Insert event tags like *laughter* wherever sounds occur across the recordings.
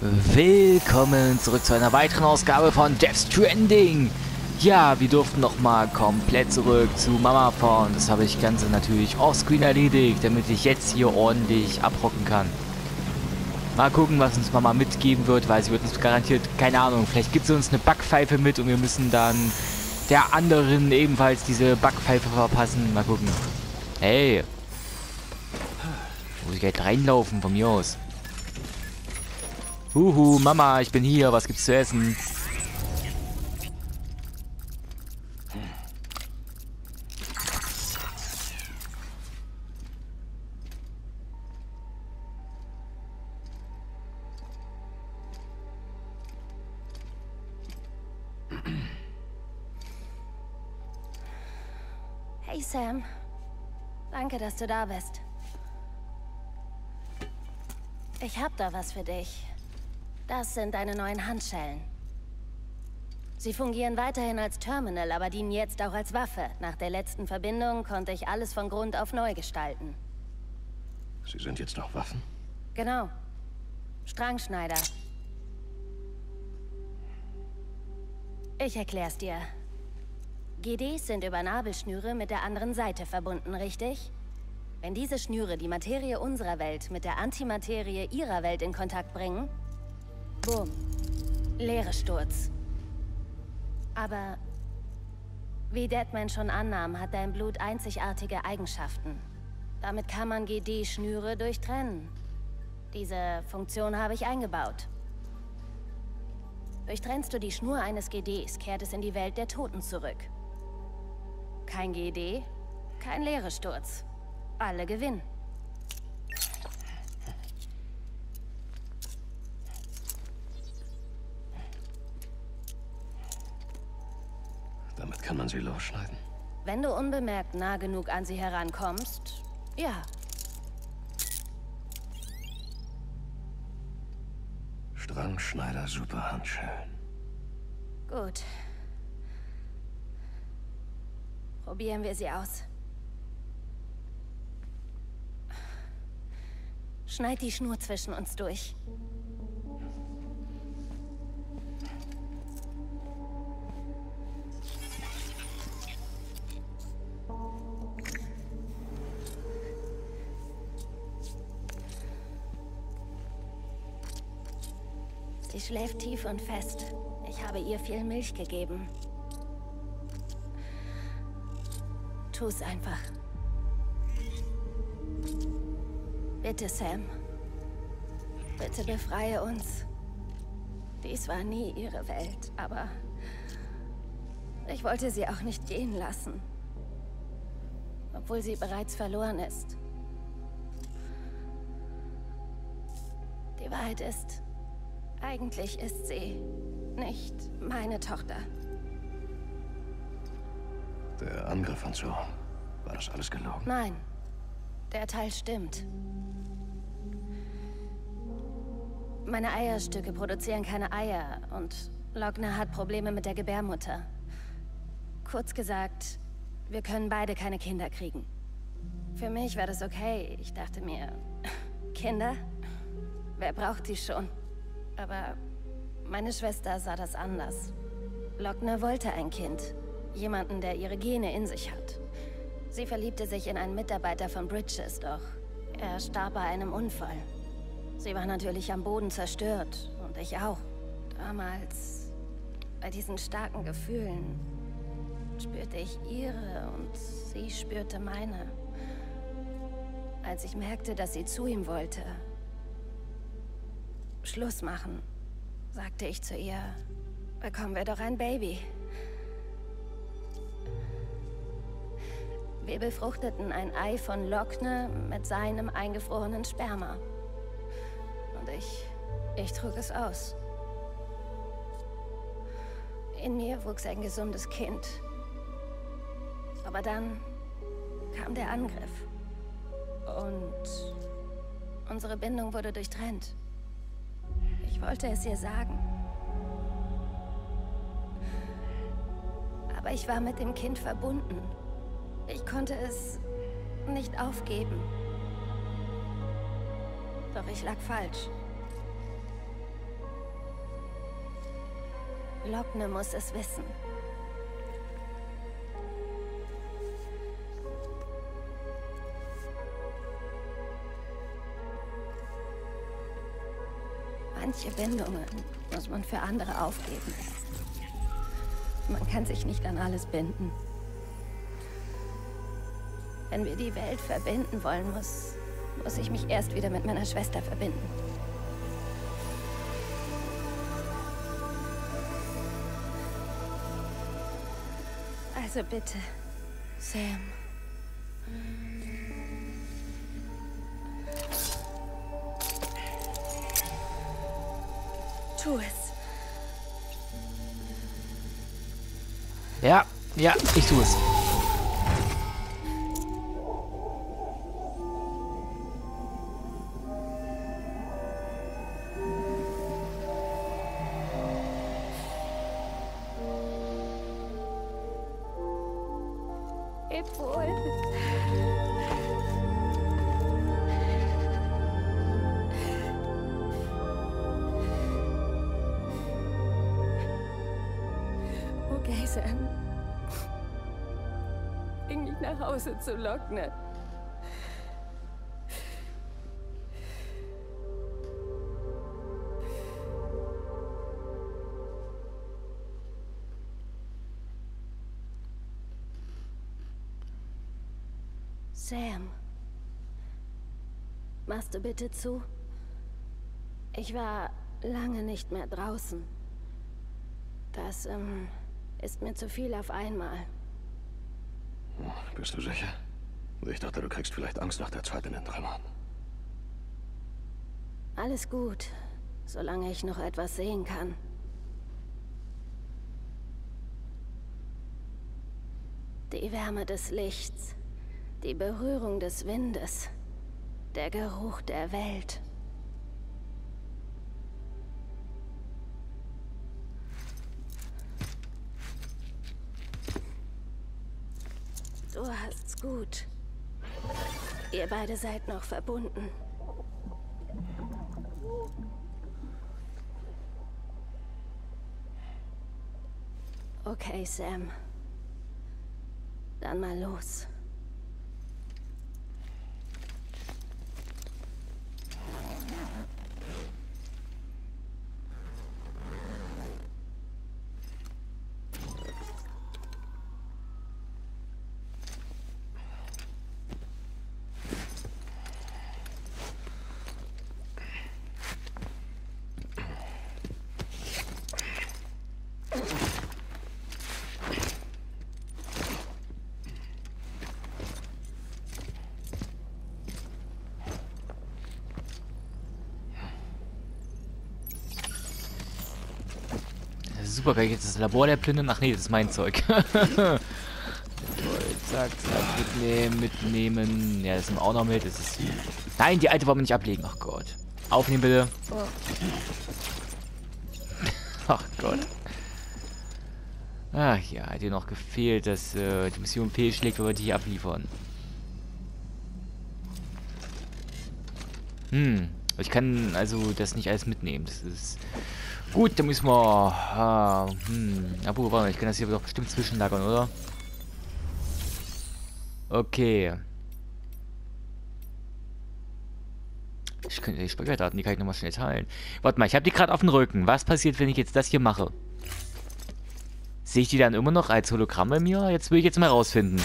Willkommen zurück zu einer weiteren Ausgabe von Death Stranding. Ja, wir durften noch mal komplett zurück zu Mama fahren. Das habe ich ganz natürlich offscreen erledigt, damit ich jetzt hier ordentlich abrocken kann. Mal gucken, was uns Mama mitgeben wird, weil sie wird uns garantiert, keine Ahnung, vielleicht gibt sie uns eine Backpfeife mit und wir müssen dann der anderen ebenfalls diese Backpfeife verpassen. Mal gucken. Hey. Muss ich gleich reinlaufen von mir aus. Huhu, Mama, ich bin hier. Was gibt's zu essen? Hey Sam. Danke, dass du da bist. Ich hab da was für dich. Das sind deine neuen Handschellen. Sie fungieren weiterhin als Terminal, aber dienen jetzt auch als Waffe. Nach der letzten Verbindung konnte ich alles von Grund auf neu gestalten. Sie sind jetzt noch Waffen? Genau. Strangschneider. Ich erklär's dir. GDs sind über Nabelschnüre mit der anderen Seite verbunden, richtig? Wenn diese Schnüre die Materie unserer Welt mit der Antimaterie ihrer Welt in Kontakt bringen, Bumm. Leere Sturz. Aber wie Deadman schon annahm, hat dein Blut einzigartige Eigenschaften. Damit kann man GD-Schnüre durchtrennen. Diese Funktion habe ich eingebaut. Durchtrennst du die Schnur eines GDs, kehrt es in die Welt der Toten zurück. Kein GD, kein leere Sturz. Alle gewinnen. Man sie losschneiden. Wenn du unbemerkt nah genug an sie herankommst, ja. Strangschneider Superhandschellen. Gut. Probieren wir sie aus. Schneid die Schnur zwischen uns durch. Schläft tief und fest. Ich habe ihr viel Milch gegeben. Tu's einfach. Bitte, Sam. Bitte befreie uns. Dies war nie ihre Welt, aber ich wollte sie auch nicht gehen lassen. Obwohl sie bereits verloren ist. Die Wahrheit ist, eigentlich ist sie nicht meine Tochter. Der Angriff und so. War das alles gelogen? Nein, der Teil stimmt. Meine Eierstücke produzieren keine Eier und Lochner hat Probleme mit der Gebärmutter. Kurz gesagt, wir können beide keine Kinder kriegen. Für mich war das okay. Ich dachte mir, *laughs* Kinder? Wer braucht die schon? Aber meine Schwester sah das anders. Lochner wollte ein Kind. Jemanden, der ihre Gene in sich hat. Sie verliebte sich in einen Mitarbeiter von Bridges, doch er starb bei einem Unfall. Sie war natürlich am Boden zerstört. Und ich auch. Damals, bei diesen starken Gefühlen, spürte ich ihre und sie spürte meine. Als ich merkte, dass sie zu ihm wollte, Schluss machen, sagte ich zu ihr, bekommen wir doch ein Baby. Wir befruchteten ein Ei von Lochne mit seinem eingefrorenen Sperma. Und ich, ich trug es aus. In mir wuchs ein gesundes Kind. Aber dann kam der Angriff. Und unsere Bindung wurde durchtrennt. Ich wollte es ihr sagen. Aber ich war mit dem Kind verbunden. Ich konnte es nicht aufgeben. Doch ich lag falsch. Lockne muss es wissen. Manche Bindungen muss man für andere aufgeben. Man kann sich nicht an alles binden. Wenn wir die Welt verbinden wollen, muss, muss ich mich erst wieder mit meiner Schwester verbinden. Also bitte, Sam. Tu es. Ja, ja, ich tue es. Zu Lockne. Sam. Machst du bitte zu? Ich war lange nicht mehr draußen. Das, ähm, ist mir zu viel auf einmal. Bist du sicher? Ich dachte, du kriegst vielleicht Angst nach der Zeit in den Trümmern. Alles gut, solange ich noch etwas sehen kann. Die Wärme des Lichts, die Berührung des Windes, der Geruch der Welt. Du gut. Ihr beide seid noch verbunden. Okay, Sam. Dann mal los. Das ist super, kann ich jetzt das Labor der plündern? Ach nee, das ist mein Zeug. *laughs* Toll, zack, zack, mitnehmen, mitnehmen. Ja, das nehmen wir auch noch mit. Das ist... Nein, die alte wollen wir nicht ablegen. Ach Gott. Aufnehmen bitte. Ach Gott. Ach ja, hat dir noch gefehlt, dass äh, die Mission fehlschlägt, wenn wir die hier abliefern. Hm, ich kann also das nicht alles mitnehmen. Das ist gut, dann müssen wir. Ah, hm, aber warte, ich kann das hier doch bestimmt zwischenlagern, oder? Okay. Ich könnte die Spaghetti, die kann ich nochmal schnell teilen. Warte mal, ich habe die gerade auf dem Rücken. Was passiert, wenn ich jetzt das hier mache? Sehe ich die dann immer noch als Hologramm bei mir? Jetzt will ich jetzt mal rausfinden.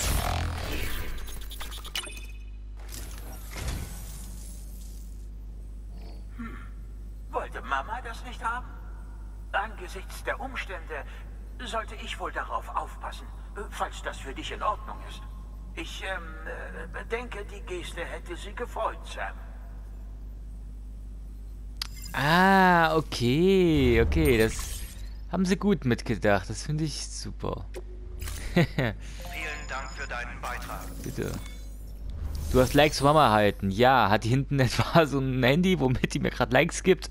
Falls das für dich in Ordnung ist. Ich ähm, äh, denke, die Geste hätte sie gefreut, Sam. Ah, okay, okay, das haben sie gut mitgedacht. Das finde ich super. *laughs* Vielen Dank für deinen Beitrag. Bitte. Du hast Likes von Mama erhalten. Ja, hat die hinten *laughs* etwa so ein Handy, womit die mir gerade Likes gibt?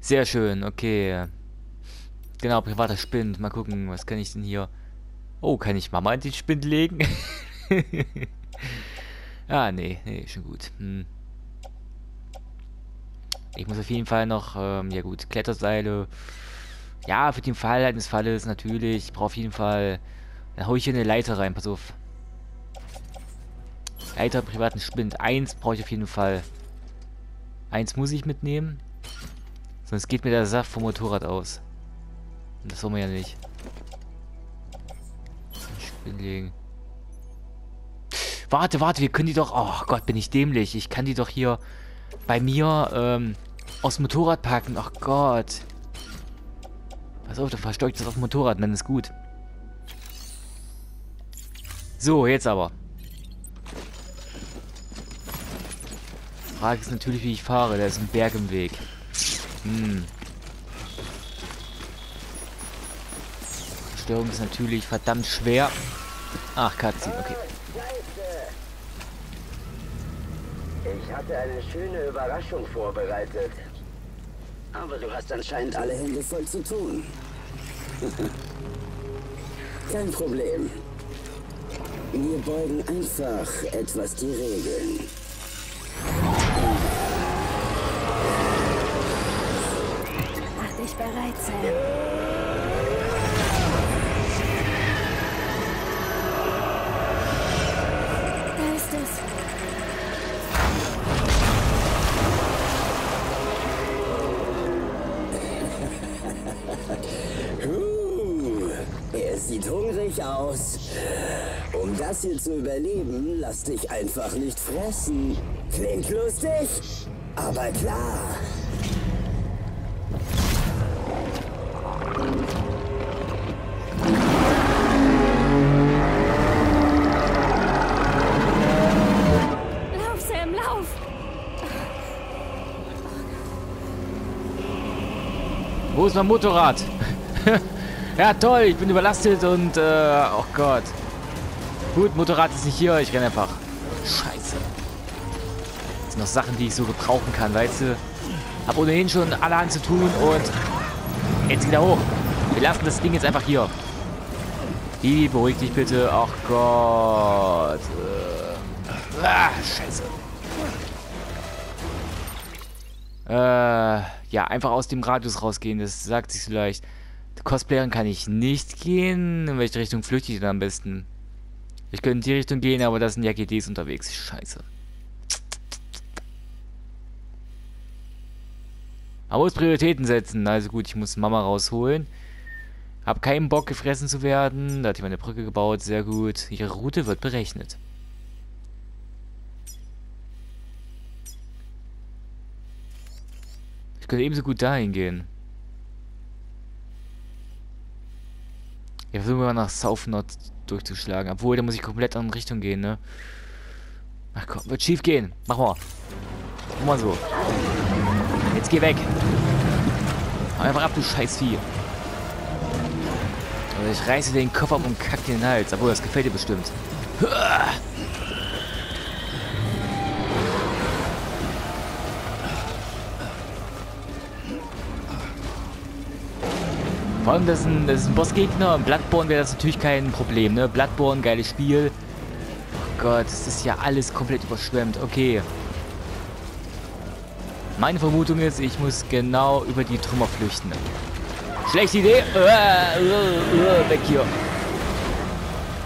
Sehr schön, okay. Genau, privater Spind. Mal gucken, was kann ich denn hier... Oh, kann ich Mama in den Spind legen? *laughs* ah, nee, nee, schon gut. Hm. Ich muss auf jeden Fall noch, ähm, ja gut, Kletterseile. Ja, für den Fall eines Falles natürlich. Ich brauche auf jeden Fall... Dann hau ich hier eine Leiter rein, pass auf. Leiter privaten Spind. Eins brauche ich auf jeden Fall. Eins muss ich mitnehmen. Sonst geht mir der Saft vom Motorrad aus. Und das wollen wir ja nicht. Spind legen. Warte, warte, wir können die doch... Oh Gott, bin ich dämlich. Ich kann die doch hier bei mir ähm, aus dem Motorrad packen. Ach Gott. Pass auf, dann versteuere ich das auf dem Motorrad, dann ist gut. So, jetzt aber. Frage ist natürlich, wie ich fahre. Da ist ein Berg im Weg. Hm. Steuerung ist natürlich verdammt schwer. Ach, Cutscene, okay. Ich hatte eine schöne Überraschung vorbereitet. Aber du hast anscheinend alle Hände voll zu tun. *laughs* Kein Problem. Wir beugen einfach etwas die Regeln. Mach dich bereit, Sam. Das hier zu überleben, lass dich einfach nicht fressen. Klingt lustig, aber klar. Lauf, Sam, lauf! Wo ist mein Motorrad? *laughs* ja, toll, ich bin überlastet und, äh, oh Gott. Gut, Motorrad ist nicht hier, ich renne einfach. Scheiße. Das sind noch Sachen, die ich so gebrauchen kann, weißt du? Hab ohnehin schon allerhand zu tun und jetzt wieder hoch. Wir lassen das Ding jetzt einfach hier. Bibi, beruhig dich bitte. Ach Gott. Äh, ah, scheiße. Äh, ja, einfach aus dem Radius rausgehen, das sagt sich so leicht. Cosplayerin kann ich nicht gehen. In welche Richtung flüchte ich denn am besten? Ich könnte in die Richtung gehen, aber da sind ja GDs unterwegs. Scheiße. Man muss Prioritäten setzen. Also gut, ich muss Mama rausholen. Hab keinen Bock, gefressen zu werden. Da hat jemand eine Brücke gebaut. Sehr gut. Ihre Route wird berechnet. Ich könnte ebenso gut dahin gehen. Ja, versuchen wir mal nach South Nord durchzuschlagen. Obwohl, da muss ich komplett in Richtung gehen, ne? Ach komm, wird schief gehen. Mach mal. Mach mal so. Jetzt geh weg. Hau einfach ab, du Scheißvieh. Oder ich reiße den Kopf ab und kack den Hals. Obwohl, das gefällt dir bestimmt. Huah. Vor allem, das ist ein, das ist ein Bossgegner. Im Bloodborne wäre das natürlich kein Problem, ne? Bloodborne, geiles Spiel. Oh Gott, es ist ja alles komplett überschwemmt. Okay. Meine Vermutung ist, ich muss genau über die Trümmer flüchten. Schlechte Idee. Uah, uah, uah, weg hier.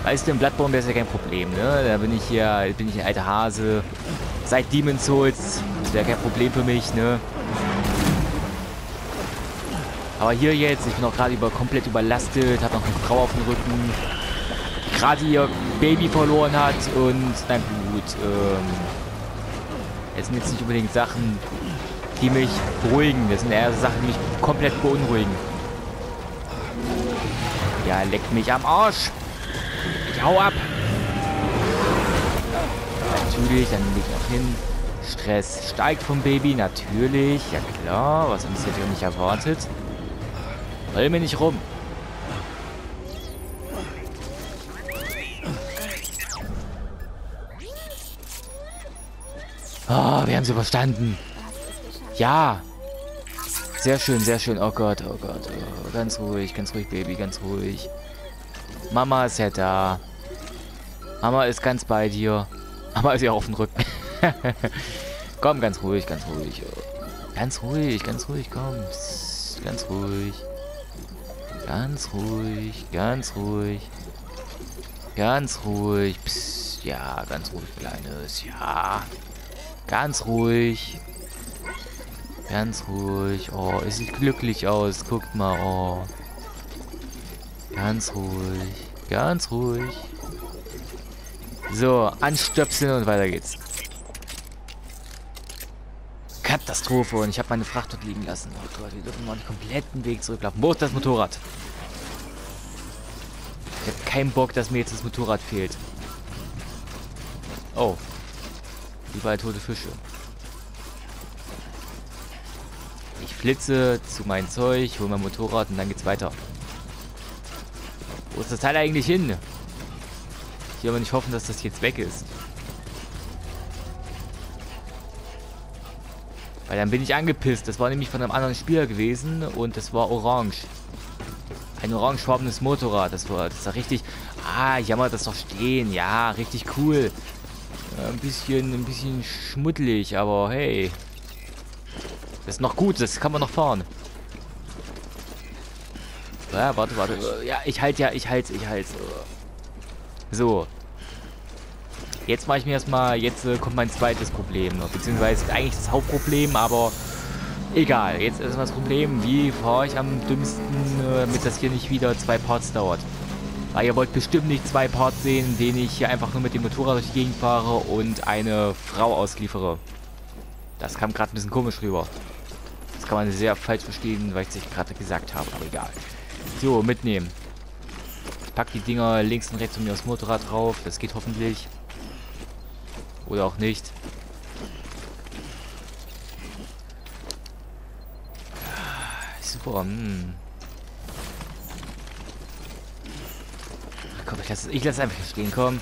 Weißt du, im Bloodborne wäre es ja kein Problem, ne? Da bin ich ja, bin ich ein alter Hase. Seit Demon's Souls. Das wäre kein Problem für mich, ne? Aber hier jetzt, ich bin auch gerade über, komplett überlastet, habe noch eine Frau auf dem Rücken, gerade ihr Baby verloren hat und na gut, ähm, es sind jetzt nicht unbedingt Sachen, die mich beruhigen, das sind eher Sachen, die mich komplett beunruhigen. Ja, leckt mich am Arsch. Ich hau ab. Natürlich, dann leg ich auch hin. Stress steigt vom Baby, natürlich. Ja klar, was uns jetzt nicht erwartet. Heul mir nicht rum. Oh, wir haben sie überstanden. Ja. Sehr schön, sehr schön. Oh Gott, oh Gott. Oh, ganz ruhig, ganz ruhig, Baby, ganz ruhig. Mama ist ja da. Mama ist ganz bei dir. Mama ist ja auf dem Rücken. *laughs* komm, ganz ruhig, ganz ruhig. Ganz ruhig, ganz ruhig, komm. Ganz ruhig. Ganz ruhig, ganz ruhig. Ganz ruhig. Psst, ja, ganz ruhig, Kleines. Ja. Ganz ruhig. Ganz ruhig. Oh, es sieht glücklich aus. Guckt mal. Oh. Ganz ruhig. Ganz ruhig. So, anstöpseln und weiter geht's. Katastrophe und ich habe meine Fracht dort liegen lassen. Oh Gott, wir dürfen mal den kompletten Weg zurücklaufen. Wo ist das Motorrad? Ich habe keinen Bock, dass mir jetzt das Motorrad fehlt. Oh. Überall tote Fische. Ich flitze zu meinem Zeug, hole mein Motorrad und dann geht's weiter. Wo ist das Teil eigentlich hin? Ich will aber nicht hoffen, dass das jetzt weg ist. Weil dann bin ich angepisst. Das war nämlich von einem anderen Spieler gewesen und das war orange. Ein orangefarbenes Motorrad. Das war, das war richtig... Ah, jammer das doch stehen. Ja, richtig cool. Ein bisschen, ein bisschen schmuddelig, aber hey. Das ist noch gut, das kann man noch fahren. Ja, warte, warte. Ja, ich halt ja, ich halt, ich halt. So. Jetzt mache ich mir erstmal, jetzt äh, kommt mein zweites Problem. Beziehungsweise eigentlich das Hauptproblem, aber egal. Jetzt ist das Problem, wie fahre ich am dümmsten, äh, damit das hier nicht wieder zwei Parts dauert. Weil ihr wollt bestimmt nicht zwei Parts sehen, in denen ich hier einfach nur mit dem Motorrad durch die Gegend fahre und eine Frau ausliefere. Das kam gerade ein bisschen komisch rüber. Das kann man sehr falsch verstehen, weil ich es gerade gesagt habe, aber egal. So, mitnehmen. Ich pack die Dinger links und rechts von mir aufs Motorrad drauf. Das geht hoffentlich. Oder auch nicht. Super. Hm. Komm, ich lasse ich lass einfach stehen. Komm.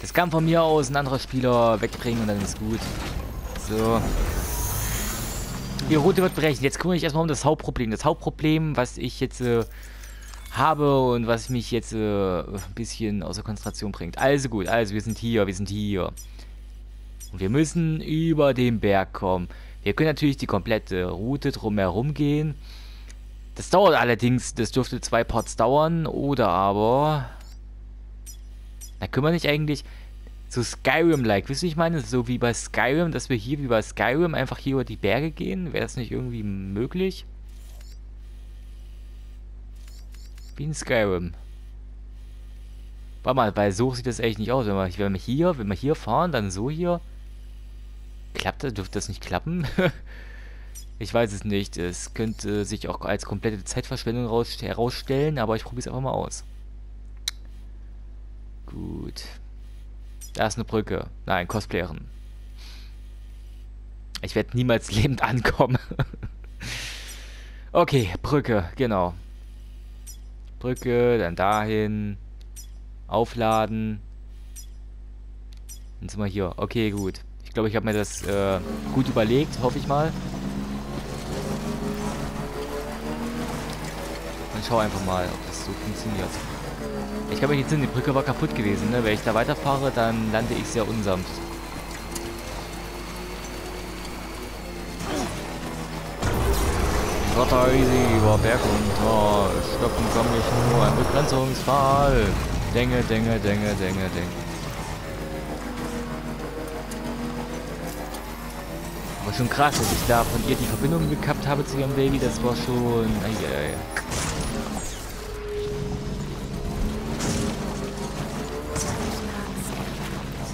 Das kann von mir aus ein anderer Spieler wegbringen und dann ist gut. So. Die Route wird brechen. Jetzt kümmere ich erstmal um das Hauptproblem. Das Hauptproblem, was ich jetzt äh, habe und was mich jetzt äh, ein bisschen außer Konzentration bringt. Also gut, also wir sind hier, wir sind hier. Und wir müssen über den Berg kommen. Wir können natürlich die komplette Route drumherum gehen. Das dauert allerdings, das dürfte zwei Parts dauern. Oder aber... Da können wir nicht eigentlich so Skyrim-like, wisst ihr, ich meine, so wie bei Skyrim, dass wir hier wie bei Skyrim einfach hier über die Berge gehen. Wäre das nicht irgendwie möglich? Wie in Skyrim. Warte mal, weil so sieht das echt nicht aus. Wenn wir, hier, wenn wir hier fahren, dann so hier. Klappt das? Dürfte das nicht klappen? *laughs* ich weiß es nicht. Es könnte sich auch als komplette Zeitverschwendung herausstellen, aber ich probiere es einfach mal aus. Gut. Da ist eine Brücke. Nein, Cosplayerin. Ich werde niemals *laughs* lebend ankommen. *laughs* okay, Brücke, genau. Brücke, dann dahin. Aufladen. Dann sind wir hier. Okay, gut. Ich glaube, ich habe mir das äh, gut überlegt, hoffe ich mal. Dann schau einfach mal, ob das so funktioniert. Ich habe jetzt Sinn, die Brücke war kaputt gewesen, ne? Wenn ich da weiterfahre, dann lande ich sehr unsanft. Rotter easy, über Berg runter. Stoppen komm ich nur ein Begrenzungsfall. Denge, Denge, Denge, Denge, Denge. Aber schon krass, dass ich da von ihr die Verbindung gekappt habe zu ihrem Baby, das war schon... Eieiei.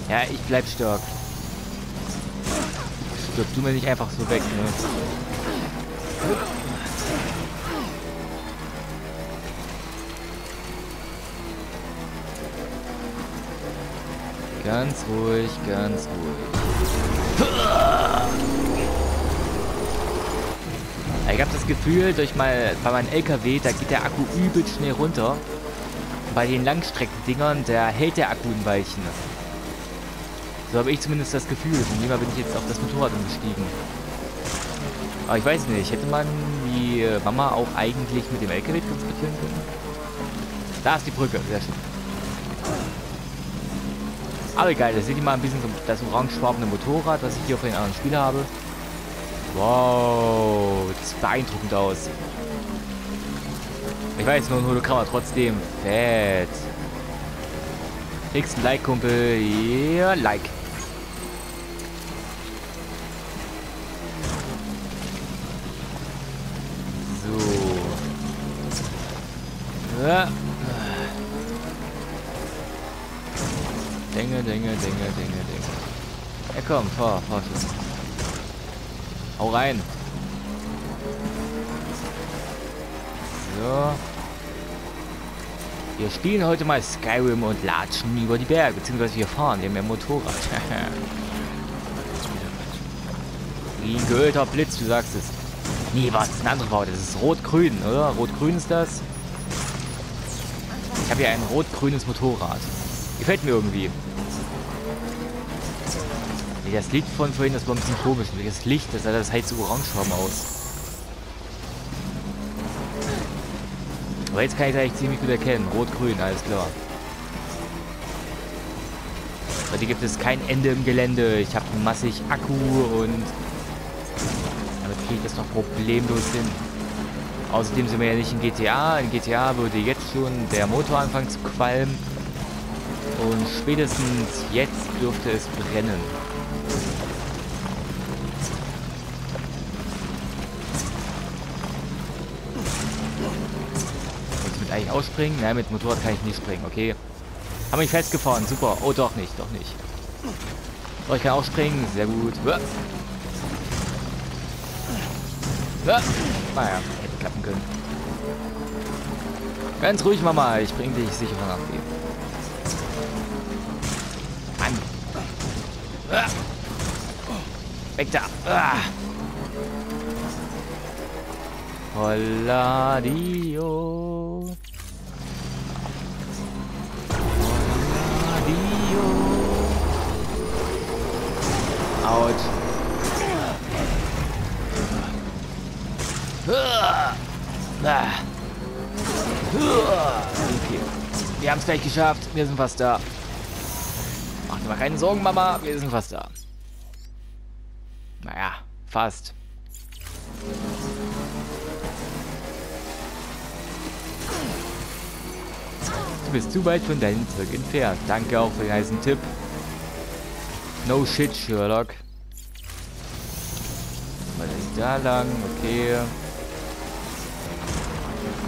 Ja, ich bleib stark. Stirb du mir nicht einfach so weg, ne? Ganz ruhig, ganz ruhig. Ich habe das Gefühl, durch mal bei meinem LKW, da geht der Akku übel schnell runter. Bei den Langstreckendingern, da hält der Akku ein Weilchen. So habe ich zumindest das Gefühl. Von dem bin ich jetzt auf das Motorrad umgestiegen. Aber ich weiß nicht, hätte man die Mama auch eigentlich mit dem LKW transportieren können? Da ist die Brücke, sehr schön. Aber egal, da seht ihr mal ein bisschen das orangefarbene Motorrad, was ich hier von den anderen Spielen habe. Wow, das sieht beeindruckend aus. Ich weiß, nur ein Hologramm, aber trotzdem. Fett. Kriegst ein Like, Kumpel. Ja, Like. Komm, fahr, fahr schon. Hau rein. So. Wir spielen heute mal Skyrim und latschen über die Berge, beziehungsweise wir fahren, wir haben ja Motorrad. *laughs* Wie ein geölter Blitz, du sagst es. Nee, was? Das ist eine andere Farbe. Das ist rot-grün, oder? Rot-grün ist das. Ich habe hier ein rot-grünes Motorrad. Gefällt mir irgendwie. Das Licht von vorhin, das war ein bisschen komisch. Das Licht, das sah das so orangefarben aus. Aber jetzt kann ich es eigentlich ziemlich gut erkennen. Rot-grün, alles klar. Dir gibt es kein Ende im Gelände. Ich habe massig Akku und damit kriege ich das doch problemlos hin. Außerdem sind wir ja nicht in GTA. In GTA würde jetzt schon der Motor anfangen zu qualmen. Und spätestens jetzt dürfte es brennen. Ich ausspringen? Nein, mit Motorrad kann ich nicht springen. Okay. Haben mich festgefahren. Super. Oh, doch nicht. Doch nicht. So, ich kann auch springen. Sehr gut. Ja. Naja, hätte klappen können. Ganz ruhig, Mama. Ich bring dich sicher von ab. Mann. Ah. Weg da. Ah. Holladio. Ah. Okay. Wir haben es gleich geschafft. Wir sind fast da. Mach dir mal keine Sorgen, Mama. Wir sind fast da. Naja, fast. Du bist zu weit von deinem Zeug entfernt. Danke auch für den heißen Tipp. No shit, Sherlock. Was ist da lang? Okay.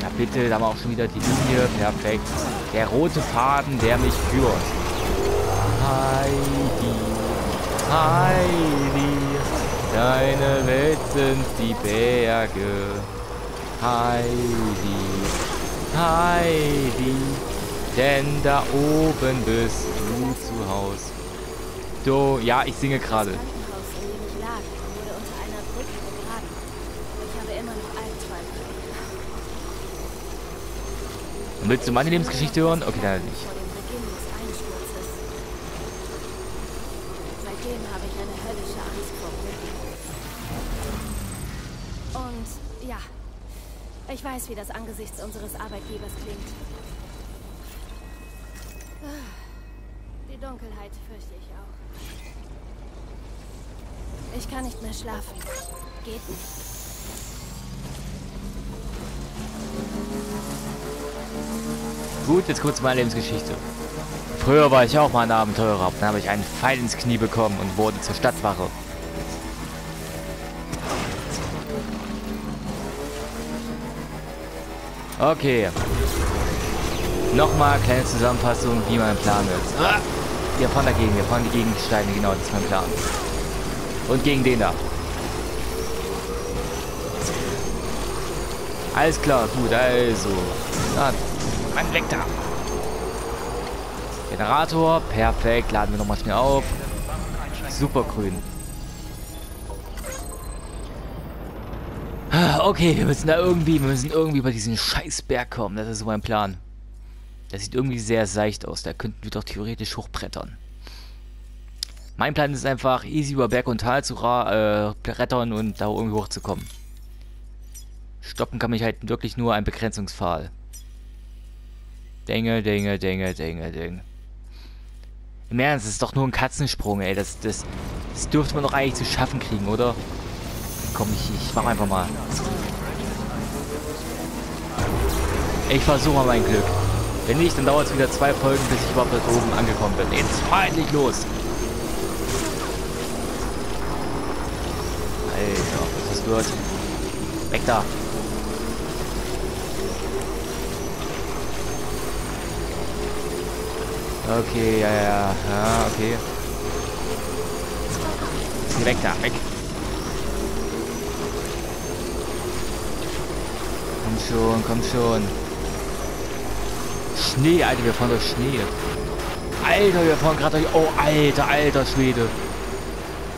Na bitte, da haben wir auch schon wieder die Linie. Perfekt. Der rote Faden, der mich führt. Heidi, Heidi, deine Welt sind die Berge. Heidi, Heidi, denn da oben bist du zu Haus. Du, ja, ich singe gerade. Willst du meine Lebensgeschichte hören? Okay, dann nicht. Seitdem habe ich eine höllische Angst vor. Und ja, ich weiß, wie das angesichts unseres Arbeitgebers klingt. Ah, Die Dunkelheit fürchte ich auch. Ich kann nicht mehr schlafen. Geht nicht. Gut, jetzt kurz meine Lebensgeschichte. Früher war ich auch mal ein Abenteurer. Dann habe ich einen Pfeil ins Knie bekommen und wurde zur Stadtwache. Okay. Nochmal kleine Zusammenfassung, wie mein Plan ist. Ah! Wir fahren dagegen, wir fahren die Gegensteine, genau, das ist mein Plan. Und gegen den da. Alles klar, gut, also. Na, Mann, weg da. Generator, perfekt. Laden wir nochmal schnell auf. Super grün. Ah, Okay, wir müssen da irgendwie, wir müssen irgendwie über diesen Scheißberg kommen. Das ist so mein Plan. Das sieht irgendwie sehr seicht aus. Da könnten wir doch theoretisch hochbrettern. Mein Plan ist einfach, easy über Berg und Tal zu äh, brettern und da irgendwie hochzukommen. Stoppen kann mich halt wirklich nur ein Begrenzungspfahl. Dinge, Dinge, Dinge, Dinge, Dinge. Im Ernst, das ist doch nur ein Katzensprung, ey. Das, das, das dürfte man doch eigentlich zu schaffen kriegen, oder? Komm, ich, ich mach einfach mal. Ich versuche mal mein Glück. Wenn nicht, dann dauert es wieder zwei Folgen, bis ich überhaupt da oben angekommen bin. Jetzt fahr endlich los. Alter, was ist wird? Weg da. Okay, ja, ja, ja, okay. Weg da, weg. Komm schon, komm schon. Schnee, Alter, wir fahren durch Schnee. Alter, wir fahren gerade durch... Oh, alter, alter Schwede.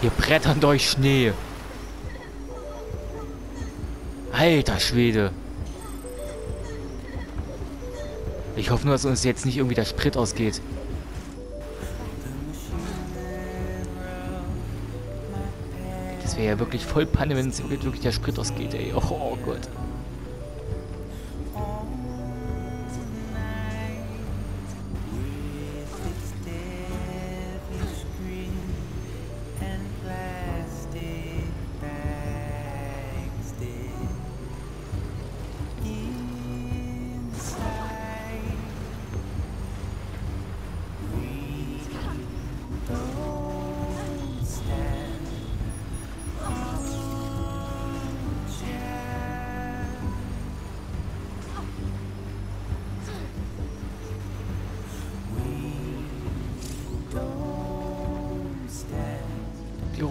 Wir brettern durch Schnee. Alter Schwede. Ich hoffe nur, dass uns jetzt nicht irgendwie der Sprit ausgeht. Das wäre ja wirklich voll Panne, wenn es wirklich der Sprit ausgeht, ey. Oh, oh Gott.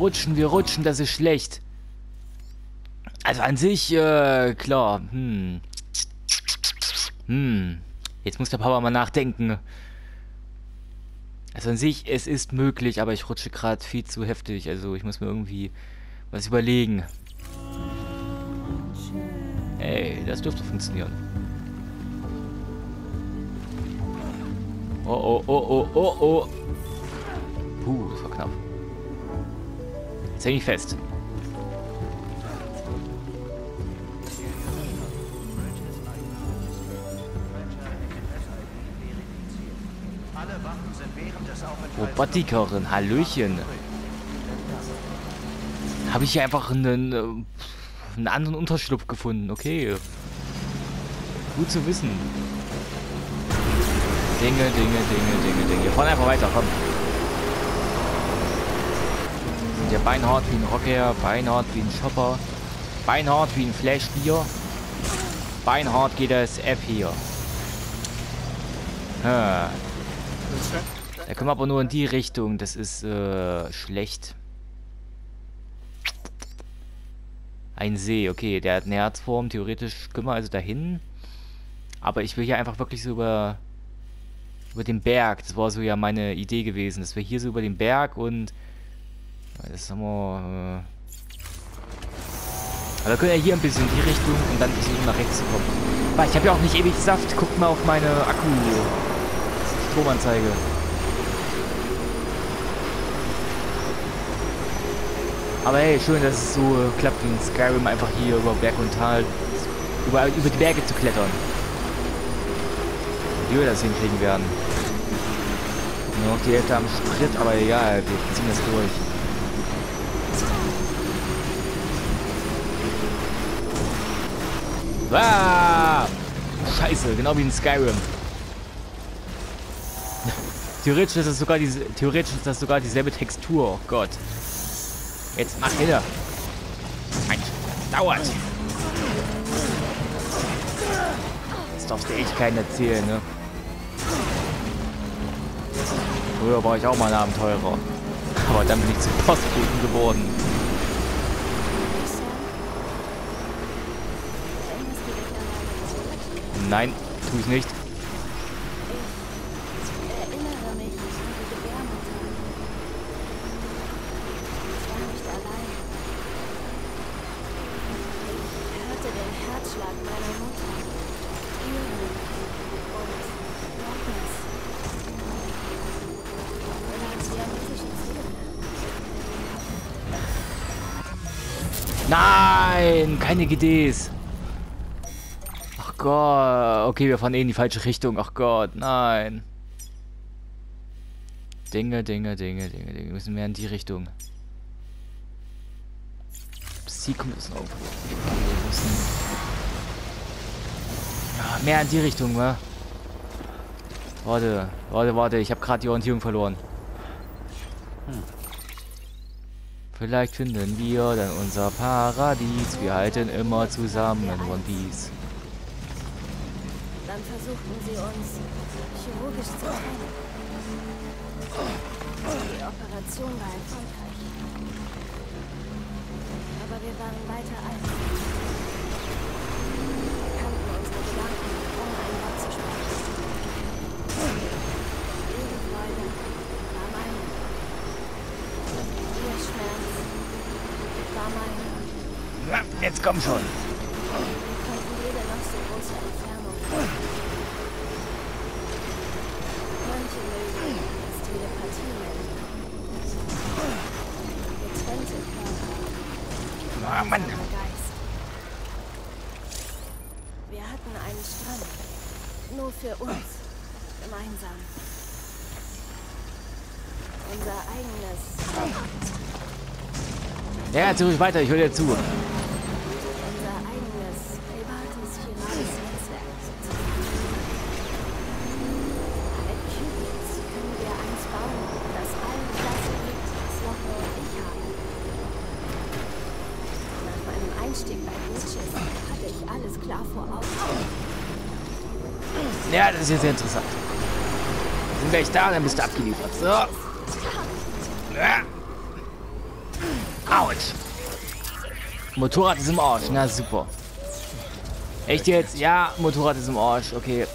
Rutschen, wir rutschen, das ist schlecht. Also an sich, äh, klar. Hm. Hm. Jetzt muss der Papa mal nachdenken. Also an sich, es ist möglich, aber ich rutsche gerade viel zu heftig. Also ich muss mir irgendwie was überlegen. Ey, das dürfte funktionieren. Oh, oh, oh, oh, oh, oh. Puh, das war knapp. Jetzt häng ich fest. Robotikerin, Hallöchen. Habe ich hier einfach einen, äh, einen anderen Unterschlupf gefunden. Okay. Gut zu wissen. Dinge, Dinge, Dinge, Dinge, Dinge. Wir fahren einfach weiter, komm. Sind ja beinhart wie ein Rocker, beinhart wie ein Chopper, beinhart wie ein Flash-Bier. Beinhart geht das F hier. Ha. Da wir aber nur in die Richtung. Das ist äh, schlecht. Ein See, okay. Der hat eine Herzform. Theoretisch können wir also dahin. Aber ich will hier einfach wirklich so über über den Berg. Das war so ja meine Idee gewesen. Dass wir hier so über den Berg und das haben wir. Äh aber können ja hier ein bisschen in die Richtung und dann versuchen nach rechts zu kommen. Aber ich habe ja auch nicht ewig Saft. Guckt mal auf meine Akku-Stromanzeige. Aber hey, schön, dass es so äh, klappt in Skyrim, einfach hier über Berg und Tal, über, über die Berge zu klettern. Wie wir das hinkriegen werden. Nur noch die Hälfte am Sprit, aber egal, wir ziehen das durch. Ah! Scheiße, genau wie in Skyrim. Theoretisch ist das sogar diese, theoretisch ist das sogar dieselbe Textur. Oh Gott. Jetzt mach hin. Mensch, das dauert. Das darfst du echt keinen erzählen, ne? Früher war ich auch mal ein Abenteurer. Aber dann bin ich zum Postboten geworden. Nein, tue ich nicht. Ich erinnere mich an die Gebärmutter. Ich war nicht allein. Ich hörte den Herzschlag meiner Mutter. Ihren und Lockness. Oder hat sie ermüdlichen Züge? Nein, keine GDs. Ach Gott. Okay, wir fahren eh in die falsche Richtung. Ach Gott, nein. Dinge, Dinge, Dinge, Dinge, Dinge. Wir müssen mehr in die Richtung. Sie kommt auf. Wir müssen Ja, mehr in die Richtung, wa? Warte, warte, warte, ich habe gerade die Orientierung verloren. Vielleicht finden wir dann unser Paradies. Wir halten immer zusammen in One Piece. Dann versuchten sie uns chirurgisch zu trennen. Die Operation war erfolgreich. Aber wir waren weiter alt. Wir kannten unsere Gedanken, ohne ein Wort zu sprechen. Ihre Freude war meine. Ihr Schmerz war meine. Ja, jetzt komm schon. Wir konnten jede noch so große Entfernung. Manche mögen es Telepathie nennen. Getrennte Körper. Ah, Mann. einsamer Geist. Wir hatten einen Strand. Nur für uns. Gemeinsam. Unser eigenes, Ja, erzähl ruhig weiter, ich höre dir zu. unser eigenes privates chirurgisches Netzwerk sozusagen. Mit Qubits können wir eins bauen, das allen das gibt, was Lotte und ich haben. Nach meinem Einstieg bei Witches hatte ich alles klar vor Augen. Ja, das ist jetzt sehr interessant. Wir sind gleich da, dann bist du abgeliefert. So. Ja. Motorrad ist im Arsch. Na super. Echt jetzt? Ja, Motorrad ist im Arsch. Okay.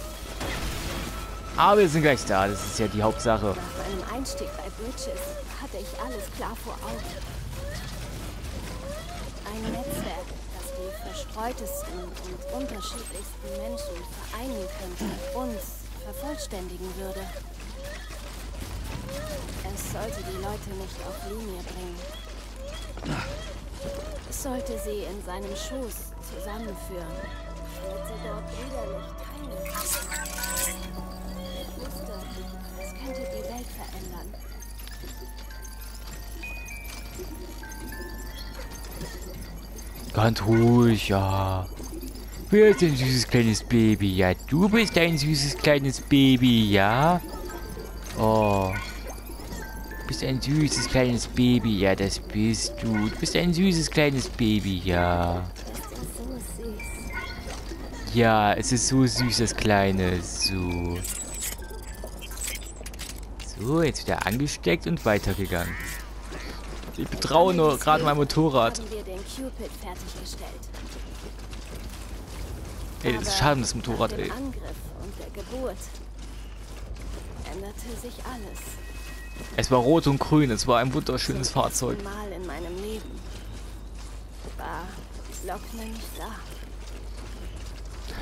Aber wir sind gleich da. Das ist ja die Hauptsache. Nach meinem Einstieg bei Bridges hatte ich alles klar vor Augen. Ein Netzwerk, das die verstreutesten und unterschiedlichsten Menschen vereinen könnte, uns vervollständigen würde. Es sollte die Leute nicht auf Linie bringen. Sollte sie in seinem Schoß zusammenführen, damit sie dort widerlich teilen. Wusste, es könnte die Welt verändern. Ganz ruhig, ja. Wer ist ein süßes kleines Baby? Ja, du bist ein süßes kleines Baby, ja? Oh. Du bist ein süßes kleines Baby, ja, das bist du. Du bist ein süßes kleines Baby, ja. Ja, es ist so süß, das Kleine. So. So, jetzt wieder angesteckt und weitergegangen. Ich betraue nur gerade mein Motorrad. Ey, das ist schade, das Motorrad, ey. Angriff und der Geburt änderte sich alles. Es war rot und grün, es war ein wunderschönes Fahrzeug. Mal in meinem Leben war nicht da.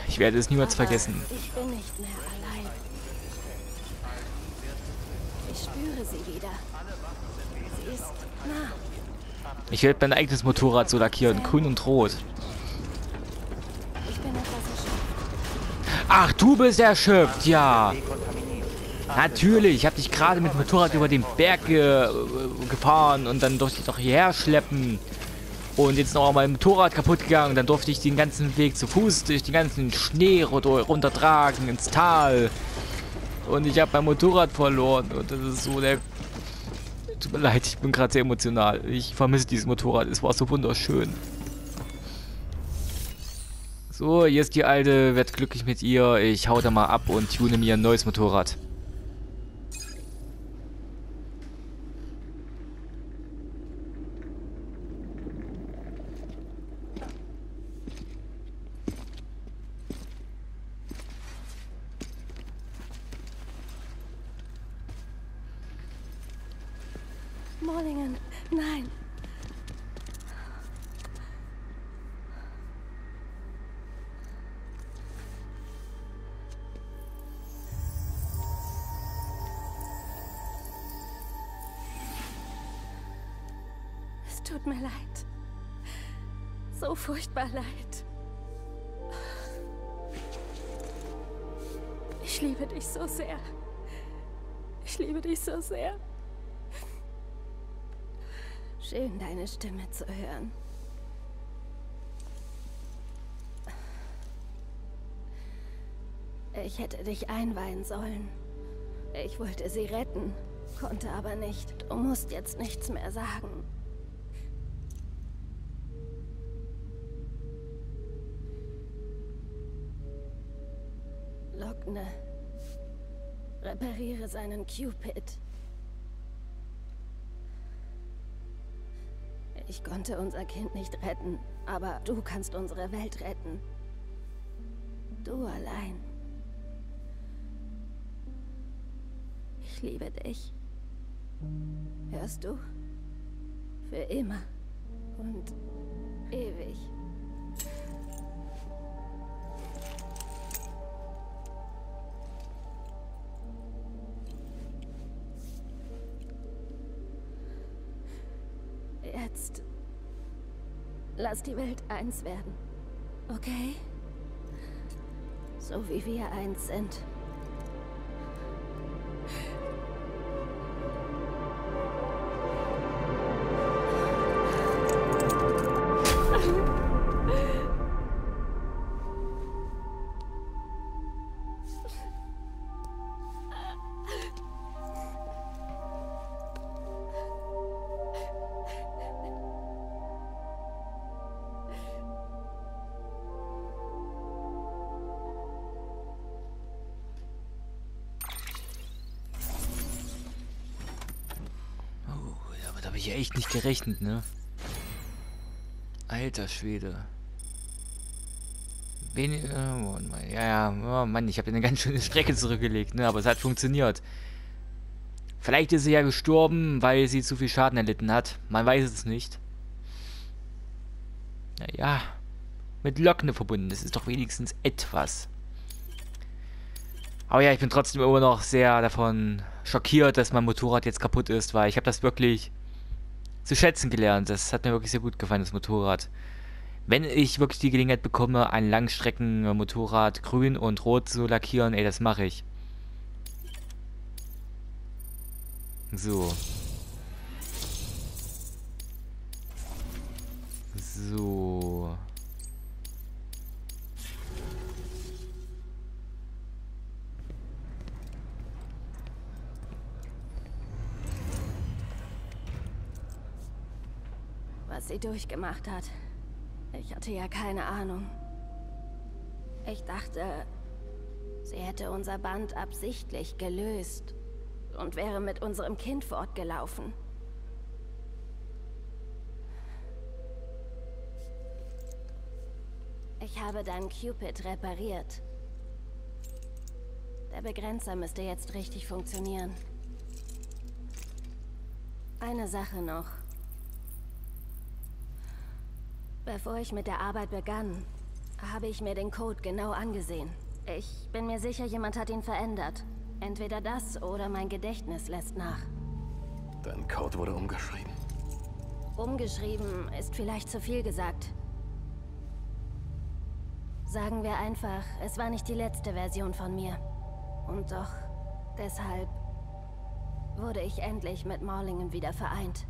Ich werde es niemals Aber vergessen. Ich bin nicht mehr allein. Ich spüre sie wieder. Sie ist nah. Ich werde mein eigenes Motorrad so lackieren, grün und rot. Ich bin etwas erschöpft. Ach, du bist erschöpft, ja. Natürlich, ich habe dich gerade mit dem Motorrad über den Berg ge gefahren und dann durfte ich doch hierher schleppen. Und jetzt noch mein Motorrad kaputt gegangen. Dann durfte ich den ganzen Weg zu Fuß durch den ganzen Schnee runter- runtertragen ins Tal. Und ich habe mein Motorrad verloren. Und das ist so der... Tut mir leid, ich bin gerade sehr emotional. Ich vermisse dieses Motorrad. Es war so wunderschön. So, hier ist die alte, werd glücklich mit ihr. Ich hau da mal ab und tune mir ein neues Motorrad. Stimme zu hören. Ich hätte dich einweihen sollen. Ich wollte sie retten, konnte aber nicht. Du musst jetzt nichts mehr sagen. Logne. Repariere seinen Cupid. Ich konnte unser Kind nicht retten, aber du kannst unsere Welt retten. Du allein. Ich liebe dich. Hörst du? Für immer und ewig. Lass die Welt eins werden. Okay? So wie wir eins sind. Echt nicht gerechnet, ne? Alter Schwede. Wenig, oh ja, ja, oh Mann, ich habe eine ganz schöne Strecke zurückgelegt, ne? Aber es hat funktioniert. Vielleicht ist sie ja gestorben, weil sie zu viel Schaden erlitten hat. Man weiß es nicht. Naja, mit Lockne verbunden. Das ist doch wenigstens etwas. Aber ja, ich bin trotzdem immer noch sehr davon schockiert, dass mein Motorrad jetzt kaputt ist, weil ich habe das wirklich zu schätzen gelernt. Das hat mir wirklich sehr gut gefallen, das Motorrad. Wenn ich wirklich die Gelegenheit bekomme, ein Langstrecken-Motorrad grün und rot zu lackieren, ey, das mache ich. So. So. Was sie durchgemacht hat. Ich hatte ja keine Ahnung. Ich dachte, sie hätte unser Band absichtlich gelöst und wäre mit unserem Kind fortgelaufen. Ich habe deinen Cupid repariert. Der Begrenzer müsste jetzt richtig funktionieren. Eine Sache noch. Bevor ich mit der Arbeit begann, habe ich mir den Code genau angesehen. Ich bin mir sicher, jemand hat ihn verändert. Entweder das oder mein Gedächtnis lässt nach. Dein Code wurde umgeschrieben. Umgeschrieben ist vielleicht zu viel gesagt. Sagen wir einfach, es war nicht die letzte Version von mir. Und doch, deshalb wurde ich endlich mit Morlingen wieder vereint.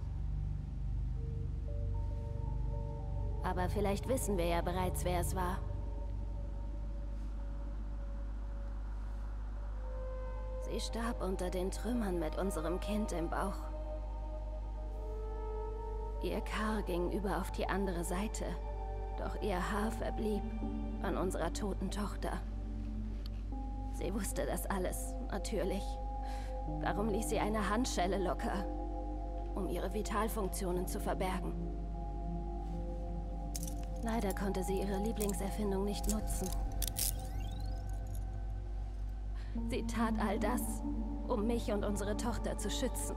Aber vielleicht wissen wir ja bereits, wer es war. Sie starb unter den Trümmern mit unserem Kind im Bauch. Ihr Kar ging über auf die andere Seite, doch ihr Haar verblieb an unserer toten Tochter. Sie wusste das alles, natürlich. Darum ließ sie eine Handschelle locker, um ihre Vitalfunktionen zu verbergen. Leider konnte sie ihre Lieblingserfindung nicht nutzen. Sie tat all das, um mich und unsere Tochter zu schützen.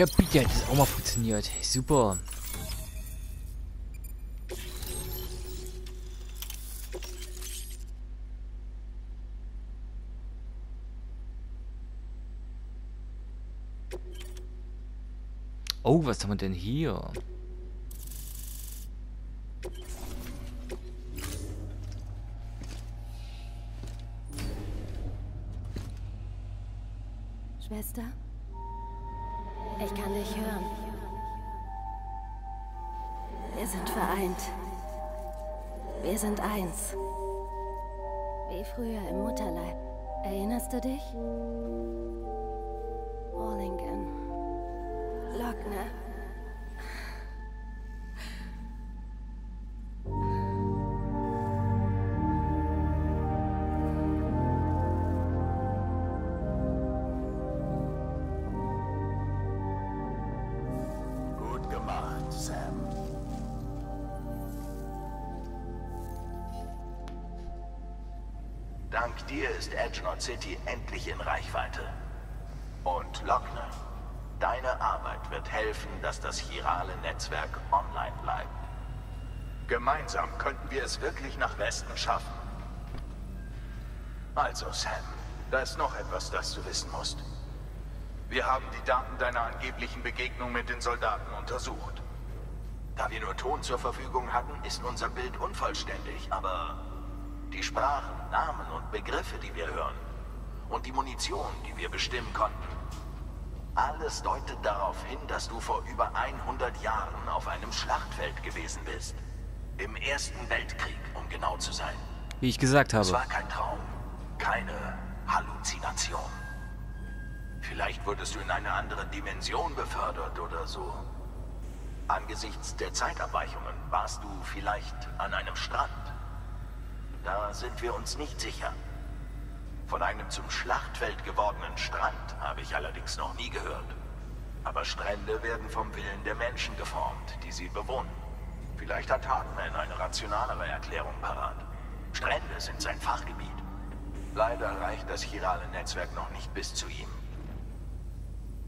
Ja, bitte, das auch mal funktioniert. Super. Oh, was haben wir denn hier? Sind eins. Wie früher im Mutterleib. Erinnerst du dich? Orlingen. Lockner. Dank dir ist Edgeworth City endlich in Reichweite. Und Lockner, deine Arbeit wird helfen, dass das chirale Netzwerk online bleibt. Gemeinsam könnten wir es wirklich nach Westen schaffen. Also, Sam, da ist noch etwas, das du wissen musst. Wir haben die Daten deiner angeblichen Begegnung mit den Soldaten untersucht. Da wir nur Ton zur Verfügung hatten, ist unser Bild unvollständig, aber die Sprachen, Namen und Begriffe, die wir hören und die Munition, die wir bestimmen konnten, alles deutet darauf hin, dass du vor über 100 Jahren auf einem Schlachtfeld gewesen bist. Im Ersten Weltkrieg, um genau zu sein. Wie ich gesagt Es habe. war kein Traum, keine Halluzination. Vielleicht wurdest du in eine andere Dimension befördert oder so. Angesichts der Zeitabweichungen warst du vielleicht an einem Strand. Da sind wir uns nicht sicher. Von einem zum Schlachtfeld gewordenen Strand habe ich allerdings noch nie gehört. Aber Strände werden vom Willen der Menschen geformt, die sie bewohnen. Vielleicht hat Hartman eine rationalere Erklärung parat. Strände sind sein Fachgebiet. Leider reicht das chirale Netzwerk noch nicht bis zu ihm.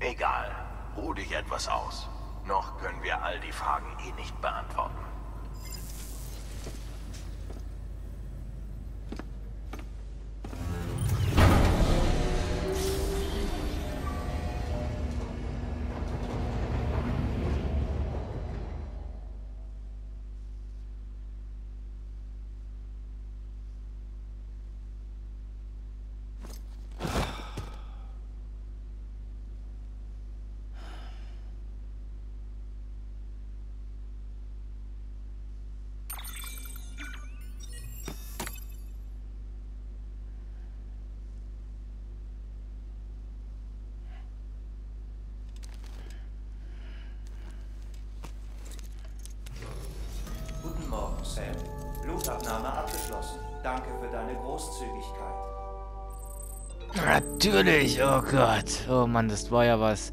Egal, ruh dich etwas aus. Noch können wir all die Fragen eh nicht beantworten. Sam. Blutabnahme abgeschlossen. Danke für deine Großzügigkeit. Natürlich, oh Gott. Oh Mann, das war ja was.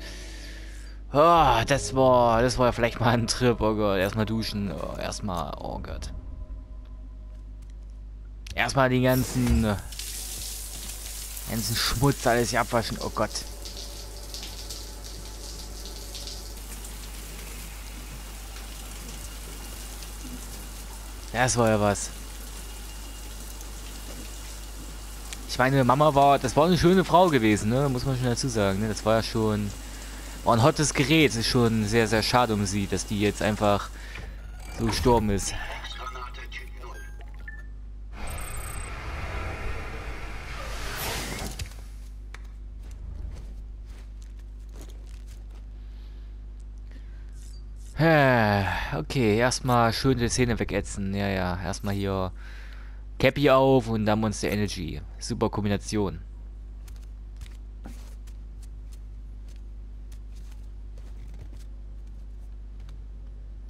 Oh, das war, das war ja vielleicht mal ein Trip, oh Gott. Erstmal duschen, oh, erstmal, oh Gott. Erstmal den ganzen, ganzen Schmutz alles hier abwaschen, oh Gott. Das war ja was. Ich meine, Mama war, das war eine schöne Frau gewesen, ne? Muss man schon dazu sagen, ne? Das war ja schon, war ein hottes Gerät. Ist schon sehr, sehr schade um sie, dass die jetzt einfach so gestorben ist. Okay, erstmal schön die Zähne wegätzen. Ja, ja, erstmal hier Cappy auf und dann Monster Energy. Super Kombination.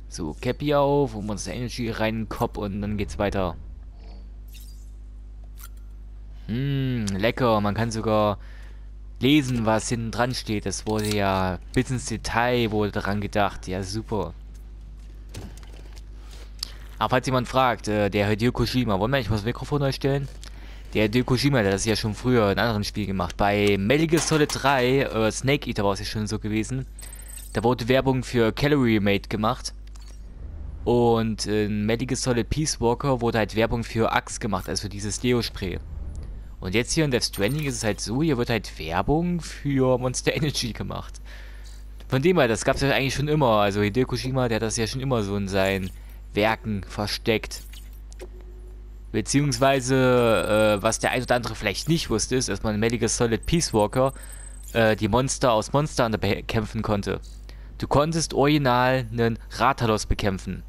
So, Cappy auf und Monster Energy rein in den Kopf und dann geht's weiter. Hm, lecker. Man kann sogar lesen, was hinten dran steht. Das wurde ja bis ins Detail wurde daran gedacht. Ja, super. Aber falls jemand fragt, äh, der Hideo Kojima, wollen wir eigentlich mal das Mikrofon neu stellen? Der Hideo Kojima, der hat das ja schon früher in anderen Spielen gemacht. Bei Metal Solid 3, äh, Snake Eater war es ja schon so gewesen. Da wurde Werbung für Calorie Mate gemacht. Und in Metal Solid Peace Walker wurde halt Werbung für Axe gemacht, also für dieses Deo-Spray. Und jetzt hier in Death Stranding ist es halt so, hier wird halt Werbung für Monster Energy gemacht. Von dem her, das gab es ja eigentlich schon immer. Also Hideo Kojima, der hat das ja schon immer so in seinen Werken versteckt. Beziehungsweise, äh, was der ein oder andere vielleicht nicht wusste, ist, dass man in Metal Solid Peace Walker äh, die Monster aus Monster bekämpfen konnte. Du konntest original einen Rathalos bekämpfen.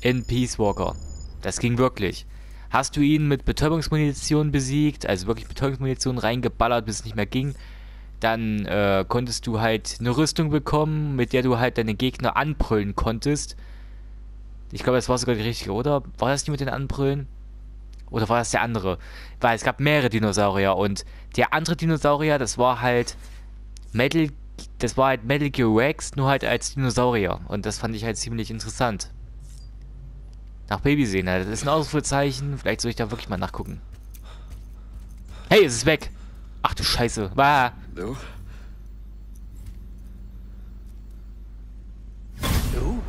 In Peace Walker. Das ging wirklich. Hast du ihn mit Betäubungsmunition besiegt, also wirklich Betäubungsmunition reingeballert, bis es nicht mehr ging, dann äh, konntest du halt eine Rüstung bekommen, mit der du halt deine Gegner anbrüllen konntest. Ich glaube, das war sogar die richtige, oder? War das die mit den Anbrüllen? Oder war das der andere? Weil es gab mehrere Dinosaurier und der andere Dinosaurier, das war halt Metal, das war halt Metal Gear Rex, nur halt als Dinosaurier. Und das fand ich halt ziemlich interessant. Nach Baby sehen, das ist ein Ausrufezeichen. Vielleicht soll ich da wirklich mal nachgucken. Hey, es ist weg. Ach du Scheiße. Bah. Du? Du?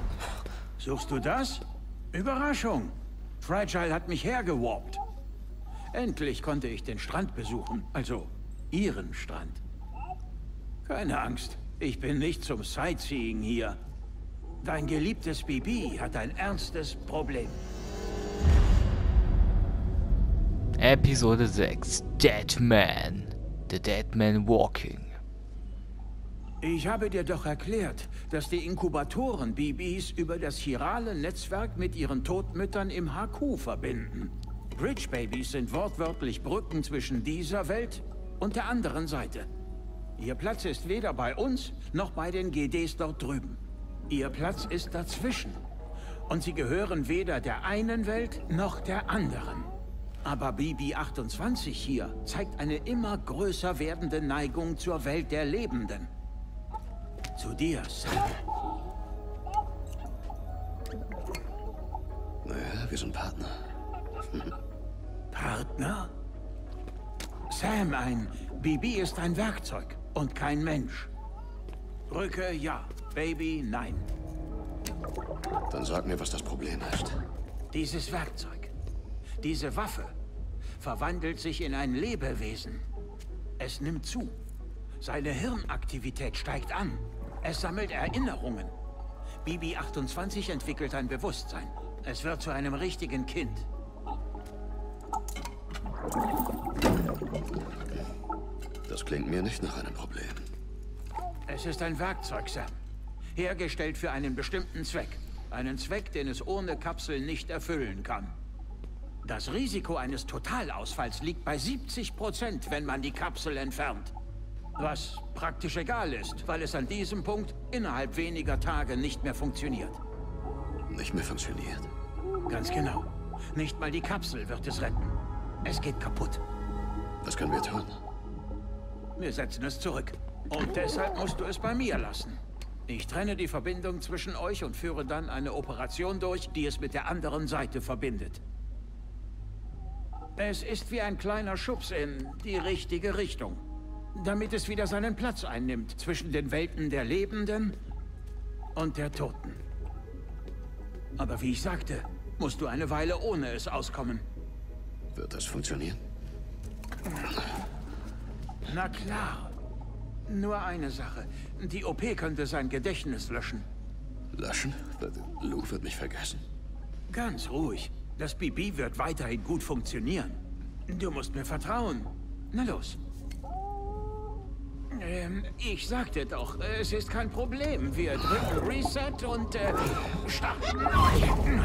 Suchst du das? Überraschung. Fragile hat mich hergewarpt. Endlich konnte ich den Strand besuchen. Also, Ihren Strand. Keine Angst. Ich bin nicht zum Sightseeing hier. Dein geliebtes Bibi hat ein ernstes Problem. Episode 6. Dead Man. The Dead Man Walking. Ich habe dir doch erklärt, dass die Inkubatoren Bibis über das chirale Netzwerk mit ihren Todmüttern im HQ verbinden. Bridge Babies sind wortwörtlich Brücken zwischen dieser Welt und der anderen Seite. Ihr Platz ist weder bei uns noch bei den GDs dort drüben. Ihr Platz ist dazwischen. Und sie gehören weder der einen Welt noch der anderen. Aber BB-28 hier zeigt eine immer größer werdende Neigung zur Welt der Lebenden. Zu dir, Sam. Naja, wir sind Partner. *laughs* Partner? Sam, ein BB ist ein Werkzeug und kein Mensch. Brücke, ja. Baby, nein. Dann sag mir, was das Problem ist. Dieses Werkzeug, diese Waffe, verwandelt sich in ein Lebewesen. Es nimmt zu. Seine Hirnaktivität steigt an. Es sammelt Erinnerungen. BB-28 entwickelt ein Bewusstsein. Es wird zu einem richtigen Kind. Das klingt mir nicht nach einem Problem. Es ist ein Werkzeug, Sam. Hergestellt für einen bestimmten Zweck. Einen Zweck, den es ohne Kapsel nicht erfüllen kann. Das Risiko eines Totalausfalls liegt bei 70 Prozent, wenn man die Kapsel entfernt. Was praktisch egal ist, weil es an diesem Punkt innerhalb weniger Tage nicht mehr funktioniert. Nicht mehr funktioniert. Ganz genau. Nicht mal die Kapsel wird es retten. Es geht kaputt. Was können wir tun? Wir setzen es zurück. Und deshalb musst du es bei mir lassen. Ich trenne die Verbindung zwischen euch und führe dann eine Operation durch, die es mit der anderen Seite verbindet. Es ist wie ein kleiner Schubs in die richtige Richtung. Damit es wieder seinen Platz einnimmt zwischen den Welten der Lebenden und der Toten. Aber wie ich sagte, musst du eine Weile ohne es auskommen. Wird das funktionieren? Na klar. Nur eine Sache. Die OP könnte sein Gedächtnis löschen. Löschen? Lou wird mich vergessen. Ganz ruhig. Das BB wird weiterhin gut funktionieren. Du musst mir vertrauen. Na los. Ähm, ich sagte doch, es ist kein Problem. Wir drücken Reset und äh, starten neu.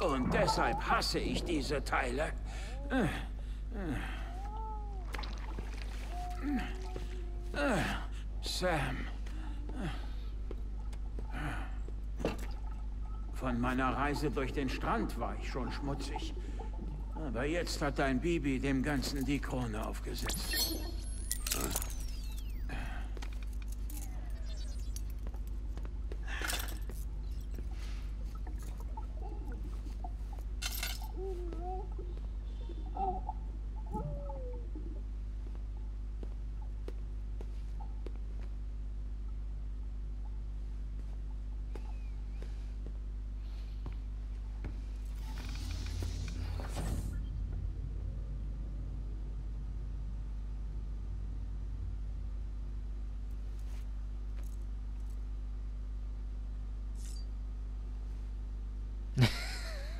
Und deshalb hasse ich diese Teile. Sam. Von meiner Reise durch den Strand war ich schon schmutzig. Aber jetzt hat dein Bibi dem Ganzen die Krone aufgesetzt.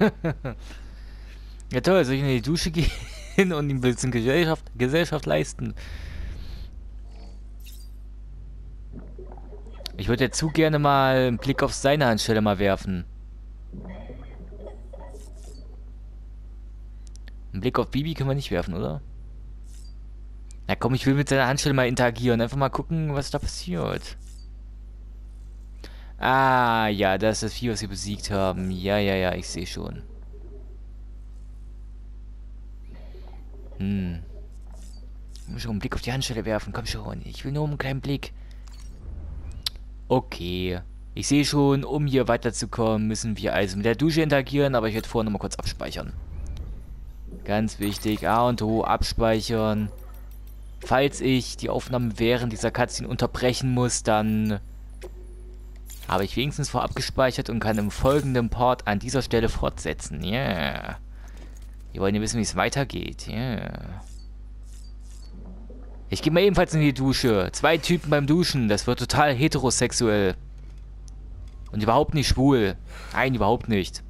*laughs* ja toll, soll ich in die Dusche *laughs* gehen und ihm ein bisschen Gesellschaft, Gesellschaft leisten? Ich würde jetzt zu gerne mal einen Blick auf seine Handstelle mal werfen. Einen Blick auf Bibi können wir nicht werfen, oder? Na komm, ich will mit seiner Handstelle mal interagieren. Einfach mal gucken, was da passiert. Ah, ja, das ist das Vieh, was wir besiegt haben. Ja, ja, ja, ich sehe schon. Hm. Ich muss schon einen Blick auf die Handstelle werfen. Komm schon. Ich will nur einen kleinen Blick. Okay. Ich sehe schon, um hier weiterzukommen, müssen wir also mit der Dusche interagieren, aber ich werde vorher nochmal kurz abspeichern. Ganz wichtig, A und O, abspeichern. Falls ich die Aufnahme während dieser Cutscene unterbrechen muss, dann habe ich wenigstens vorab gespeichert und kann im folgenden Part an dieser Stelle fortsetzen. Ja. Yeah. Wir wollen ja wissen, wie es weitergeht. Yeah. Ich gehe mal ebenfalls in die Dusche. Zwei Typen beim Duschen. Das wird total heterosexuell. Und überhaupt nicht schwul. Nein, überhaupt nicht.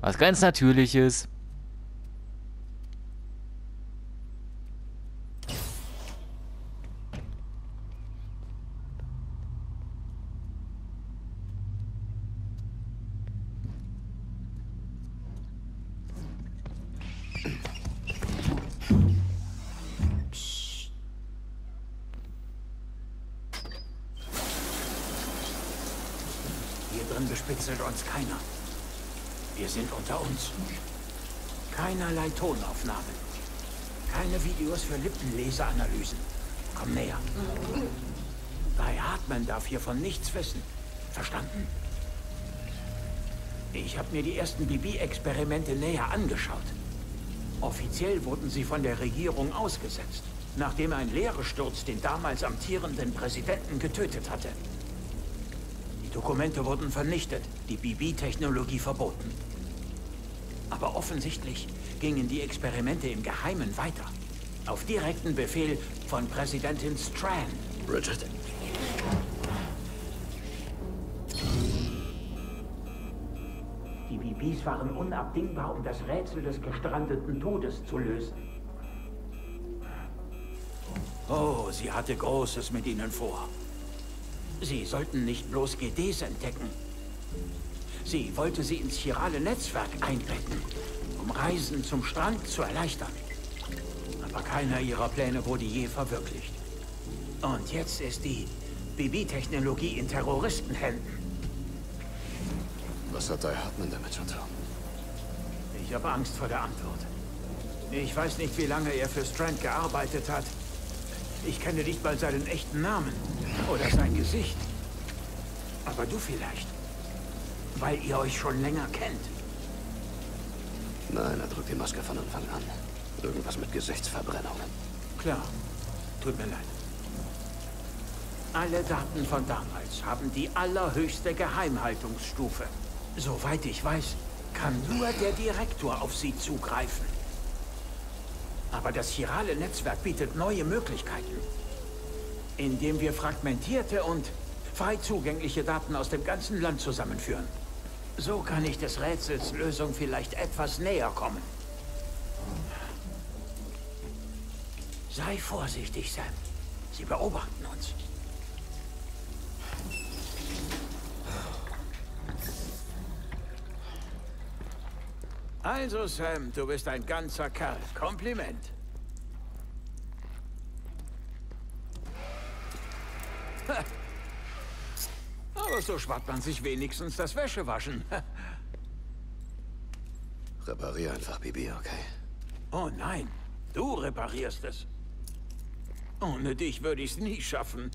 Was ganz Natürliches. bespitzelt uns keiner. Wir sind unter uns. Keinerlei Tonaufnahmen. Videos für Lippenleseanalysen. Komm näher. Bei Hartmann darf hier von nichts wissen. Verstanden? Ich habe mir die ersten BB-Experimente näher angeschaut. Offiziell wurden sie von der Regierung ausgesetzt, nachdem ein Leeresturz den damals amtierenden Präsidenten getötet hatte. Dokumente wurden vernichtet, die BB-Technologie verboten. Aber offensichtlich gingen die Experimente im Geheimen weiter. Auf direkten Befehl von Präsidentin Strand. Richard. Die BBs waren unabdingbar, um das Rätsel des gestrandeten Todes zu lösen. Oh, sie hatte Großes mit ihnen vor. Sie sollten nicht bloß GDs entdecken. Sie wollte sie ins chirale Netzwerk einbetten, um Reisen zum Strand zu erleichtern. Aber keiner ihrer Pläne wurde je verwirklicht. Und jetzt ist die BB-Technologie in Terroristenhänden. Was hat Dai Hartman damit zu tun? Ich habe Angst vor der Antwort. Ich weiß nicht, wie lange er für Strand gearbeitet hat. Ich kenne nicht mal seinen echten Namen. Oder sein Gesicht. Aber du vielleicht. Weil ihr euch schon länger kennt. Nein, er drückt die Maske von Anfang an. Irgendwas mit Gesichtsverbrennungen. Klar. Tut mir leid. Alle Daten von damals haben die allerhöchste Geheimhaltungsstufe. Soweit ich weiß, kann nur der Direktor auf sie zugreifen. Aber das chirale Netzwerk bietet neue Möglichkeiten indem wir fragmentierte und frei zugängliche Daten aus dem ganzen Land zusammenführen. So kann ich des Rätsels Lösung vielleicht etwas näher kommen. Sei vorsichtig, Sam. Sie beobachten uns. Also, Sam, du bist ein ganzer Kerl. Kompliment. Aber so spart man sich wenigstens das Wäschewaschen. Reparier einfach, Bibi, okay? Oh nein, du reparierst es. Ohne dich würde ich es nie schaffen.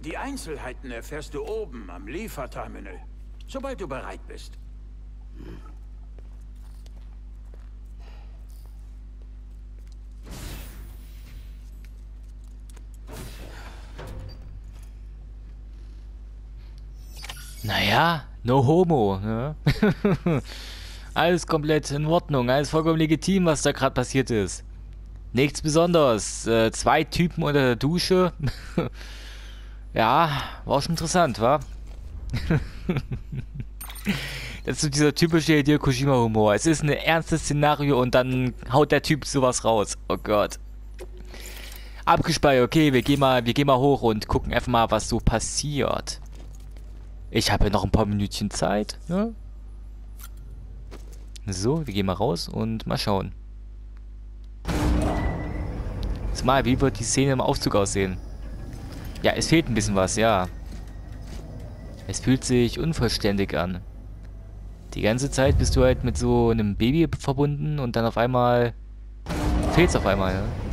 Die Einzelheiten erfährst du oben am Lieferterminal, sobald du bereit bist. Hm. Naja, no homo. Ne? *laughs* alles komplett in Ordnung, alles vollkommen legitim, was da gerade passiert ist. Nichts Besonderes. Äh, zwei Typen unter der Dusche. *laughs* ja, war schon interessant, wa? *laughs* das ist so dieser typische Hideo Kojima-Humor. Es ist ein ernstes Szenario und dann haut der Typ sowas raus. Oh Gott. Abgespeichert, okay, wir gehen mal, wir gehen mal hoch und gucken einfach mal, was so passiert. Ich habe ja noch ein paar Minütchen Zeit, ne? So, wir gehen mal raus und mal schauen. Jetzt mal, wie wird die Szene im Aufzug aussehen? Ja, es fehlt ein bisschen was, ja. Es fühlt sich unvollständig an. Die ganze Zeit bist du halt mit so einem Baby verbunden und dann auf einmal fehlt es auf einmal, ja.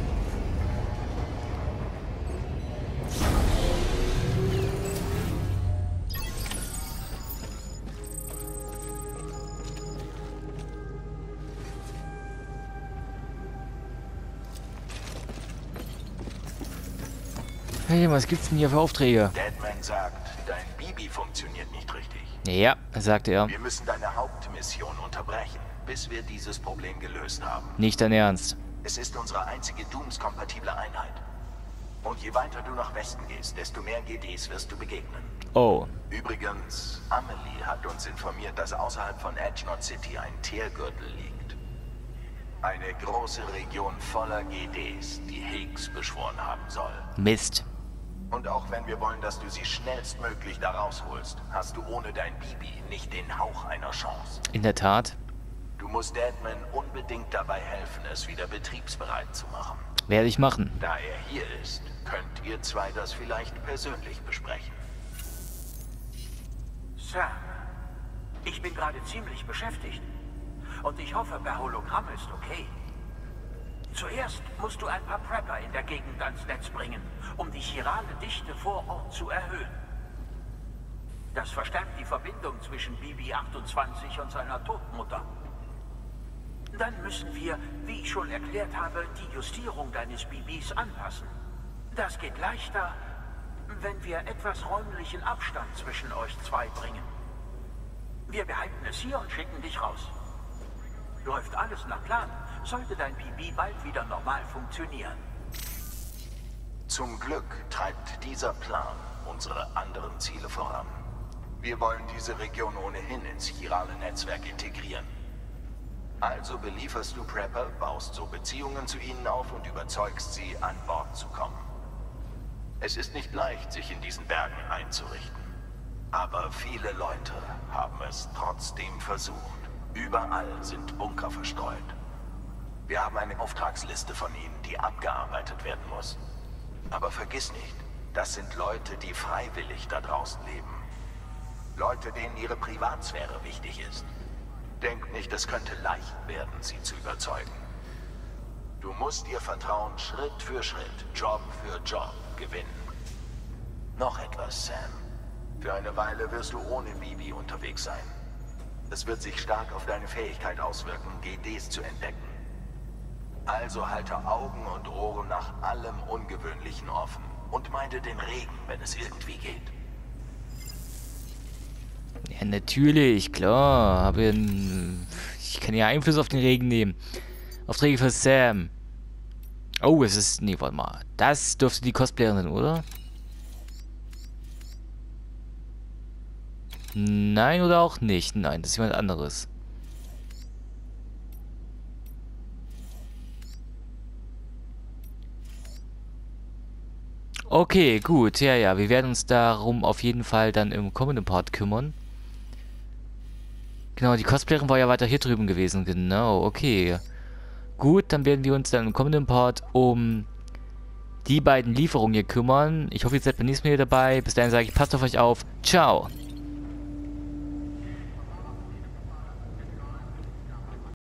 Hey, was gibt's denn hier für Aufträge? Deadman sagt, dein Bibi funktioniert nicht richtig. Ja, sagte er. Wir müssen deine Hauptmission unterbrechen, bis wir dieses Problem gelöst haben. Nicht dein Ernst. Es ist unsere einzige Dooms-kompatible Einheit. Und je weiter du nach Westen gehst, desto mehr GDs wirst du begegnen. Oh. Übrigens, Amelie hat uns informiert, dass außerhalb von Edgenot City ein Teergürtel liegt. Eine große Region voller GDs, die Higgs beschworen haben soll. Mist. Und auch wenn wir wollen, dass du sie schnellstmöglich da rausholst, hast du ohne dein Bibi nicht den Hauch einer Chance. In der Tat. Du musst Deadman unbedingt dabei helfen, es wieder betriebsbereit zu machen. Werde ich machen. Da er hier ist, könnt ihr zwei das vielleicht persönlich besprechen. Sam, ich bin gerade ziemlich beschäftigt. Und ich hoffe, per Hologramm ist okay. Zuerst musst du ein paar Prepper in der Gegend ans Netz bringen, um die chirale Dichte vor Ort zu erhöhen. Das verstärkt die Verbindung zwischen BB-28 und seiner Todmutter. Dann müssen wir, wie ich schon erklärt habe, die Justierung deines BBs anpassen. Das geht leichter, wenn wir etwas räumlichen Abstand zwischen euch zwei bringen. Wir behalten es hier und schicken dich raus. Läuft alles nach Plan, sollte dein BB bald wieder normal funktionieren. Zum Glück treibt dieser Plan unsere anderen Ziele voran. Wir wollen diese Region ohnehin ins chirale Netzwerk integrieren. Also belieferst du Prepper, baust so Beziehungen zu ihnen auf und überzeugst sie, an Bord zu kommen. Es ist nicht leicht, sich in diesen Bergen einzurichten. Aber viele Leute haben es trotzdem versucht. Überall sind Bunker verstreut. Wir haben eine Auftragsliste von ihnen, die abgearbeitet werden muss. Aber vergiss nicht, das sind Leute, die freiwillig da draußen leben. Leute, denen ihre Privatsphäre wichtig ist. Denk nicht, es könnte leicht werden, sie zu überzeugen. Du musst ihr Vertrauen Schritt für Schritt, Job für Job gewinnen. Noch etwas, Sam. Für eine Weile wirst du ohne Bibi unterwegs sein. Es wird sich stark auf deine Fähigkeit auswirken, GDs zu entdecken. Also halte Augen und Ohren nach allem Ungewöhnlichen offen und meide den Regen, wenn es irgendwie geht. Ja, natürlich, klar. Aber ich kann ja Einfluss auf den Regen nehmen. Aufträge für Sam. Oh, es ist... Nee, warte mal. Das dürfte die Cosplayerin oder? Nein oder auch nicht? Nein, das ist jemand anderes. Okay, gut. Ja, ja. Wir werden uns darum auf jeden Fall dann im kommenden Part kümmern. Genau, die Cosplayerin war ja weiter hier drüben gewesen. Genau, okay. Gut, dann werden wir uns dann im kommenden Part um die beiden Lieferungen hier kümmern. Ich hoffe, ihr seid beim nächsten Mal hier dabei. Bis dahin sage ich, passt auf euch auf. Ciao.